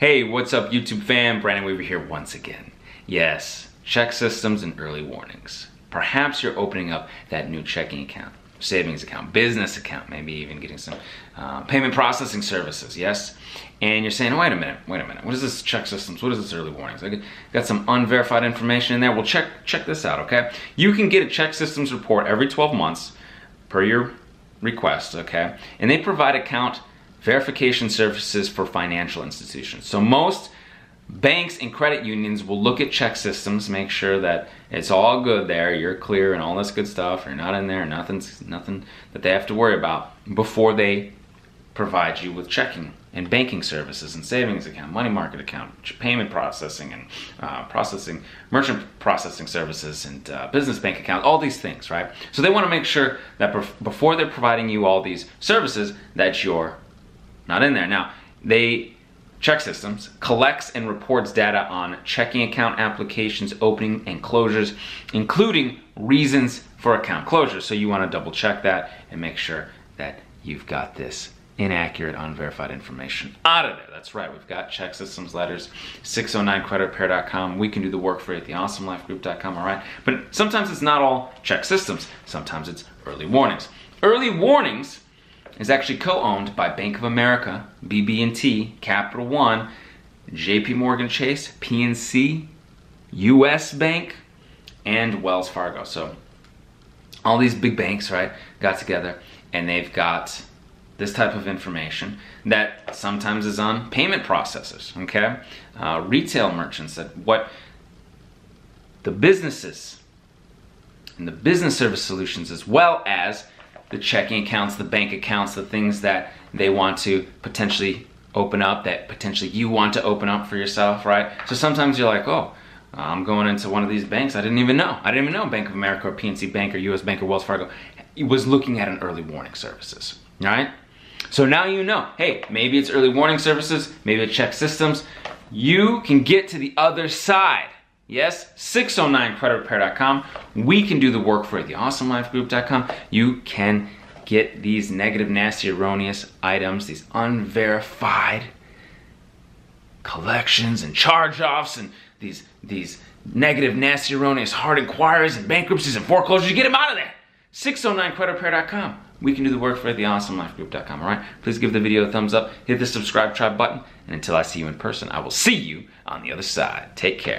Hey, what's up YouTube fam? Brandon Weaver here once again. Yes, ChexSystems and early warnings. Perhaps you're opening up that new checking account, savings account, business account, maybe even getting some uh, payment processing services, yes? And you're saying, oh, wait a minute, wait a minute, what is this ChexSystems? What is this early warnings? I got some unverified information in there. Well, check, check this out, okay? You can get a ChexSystems report every 12 months per your request, okay? And they provide account verification services for financial institutions. So most banks and credit unions will look at ChexSystems, make sure that it's all good there, you're clear and all this good stuff, you're not in there, nothing's nothing that they have to worry about before they provide you with checking and banking services and savings account, money market account, payment processing and uh, processing, merchant processing services and uh, business bank account, all these things, right? So they want to make sure that before they're providing you all these services that you're not in there. Now, they ChexSystems collects and reports data on checking account applications opening and closures including reasons for account closure so you want to double check that and make sure that you've got this inaccurate unverified information out of there. That's right we've got ChexSystems letters 609creditrepair.com we can do the work for you at theawesomelifegroup.com all right? But sometimes it's not all ChexSystems. Sometimes it's early warnings. Early warnings is actually co-owned by Bank of America, BB&T, Capital One, JP Morgan Chase, PNC, US Bank, and Wells Fargo. So all these big banks, right, got together and they've got this type of information that sometimes is on payment processors, okay? Uh, retail merchants that what the businesses and the business service solutions as well as the checking accounts, the bank accounts, the things that they want to potentially open up that potentially you want to open up for yourself, right? So sometimes you're like, oh, I'm going into one of these banks. I didn't even know. I didn't even know Bank of America or PNC Bank or US Bank or Wells Fargo was looking at an early warning services, right? So now you know, hey, maybe it's early warning services, maybe it's ChexSystems. You can get to the other side Yes, 609creditrepair.com. We can do the work for you. TheAwesomeLifeGroup.com. You can get these negative, nasty, erroneous items, these unverified collections and charge-offs and these, these negative, nasty, erroneous hard inquiries and bankruptcies and foreclosures. You get them out of there. 609creditrepair.com. We can do the work for you TheAwesomeLifeGroup.com, all right? Please give the video a thumbs up, hit the subscribe tribe button, and until I see you in person, I will see you on the other side. Take care.